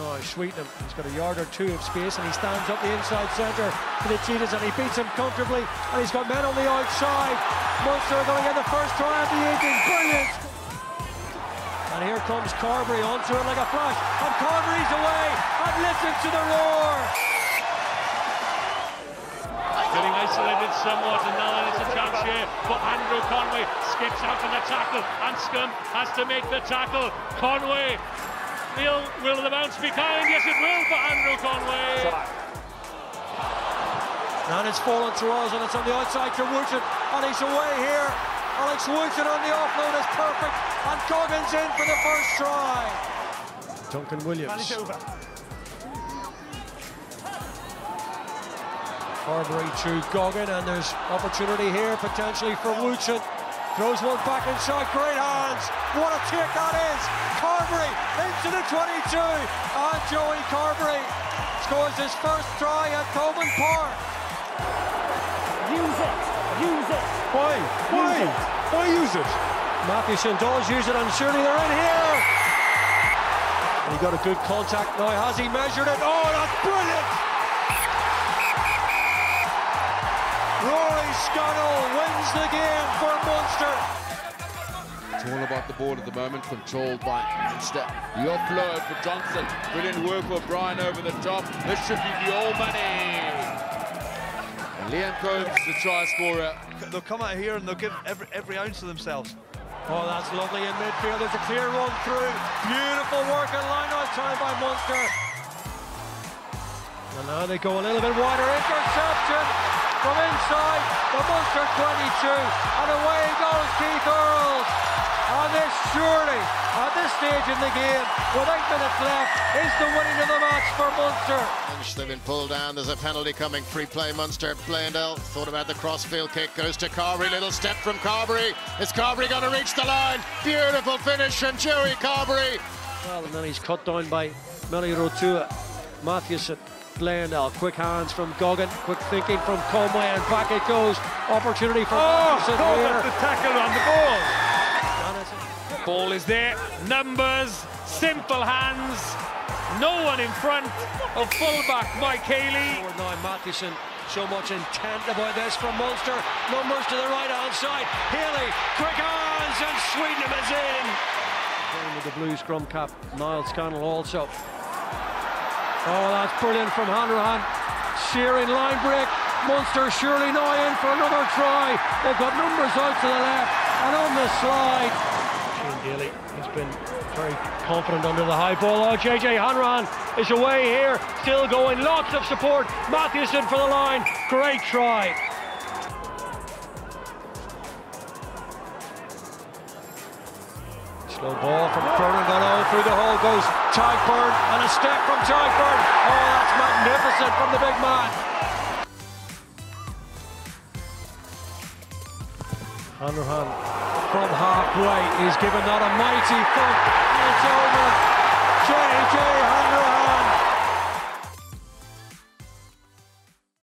No, Sweetnam, he's got a yard or two of space and he stands up the inside centre for the Cheetahs and he beats him comfortably and he's got men on the outside. Munster are going to get the first try of the evening. Brilliant! And here comes Carbery onto it like a flash and Carbery's away and listen to the roar! Getting isolated somewhat and now it's a chance here but Andrew Conway skips out of the tackle. Anscombe has to make the tackle. Conway Will, will the bounce be kind? Yes, it will for Andrew Conway. And it's fallen to us and it's on the outside to Wootton and he's away here. Alex Wootton on the offload is perfect and Goggin's in for the first try. Duncan Williams. Carbery to Goggin and there's opportunity here potentially for Wootton. Throws one back inside, great hands. What a kick that is. Carbery into the 22. And Joey Carbery scores his first try at Thomond Park. Use it. Use it. Why? Why? Use. Why use it? Mathewson does use it and surely they're in here. And he got a good contact now. Has he measured it? Oh, that's brilliant. Rory Scannell wins the game for Munster. It's all about the ball at the moment, controlled by Munster. The offload for Johnson. Brilliant work for Brian over the top. This should be the all money. And Liam Coombes, the try scorer. They'll come out here and they'll give every, every ounce of themselves. Oh, that's lovely in midfield. There's a clear run through. Beautiful work and line out time by Munster. And now they go a little bit wider. Interception from inside the Munster 22. And away goes Keith Earls. And this surely, at this stage in the game, with eight minutes left, is the winning of the match for Munster. They've been pulled down. There's a penalty coming. Free play, Munster. Bleyendaal thought about the crossfield kick. Goes to Carbery. Little step from Carbery. Is Carbery going to reach the line? Beautiful finish from Joey Carbery. Well, and then he's cut down by Melly Rotua. Mathewson, Bleyendaal, quick hands from Goggin, quick thinking from Conway, and back it goes. Opportunity for Oh, Cole oh, here. the tackle on the ball. Ball is there. Numbers, simple hands. No one in front of fullback Mike Haley. Now, Mathewson. So much intent about this from Munster. Numbers to the right hand side. Haley, quick hands, and Sweetnam is in. With the blue scrum cap, Niall Scannell also. Oh, that's brilliant from Hanrahan. Shearing line break. Munster surely now in for another try. They've got numbers out to the left and on the slide. Shane Daly has been very confident under the high ball. Oh, JJ Hanrahan is away here, still going. Lots of support. Mathewson for the line. Great try. Slow ball from Gano through the hole goes Tadhg Beirne and a step from Tadhg Beirne. Oh, that's magnificent from the big man. Hanrahan from halfway is given that a mighty thump. It's over. J.J. Hanrahan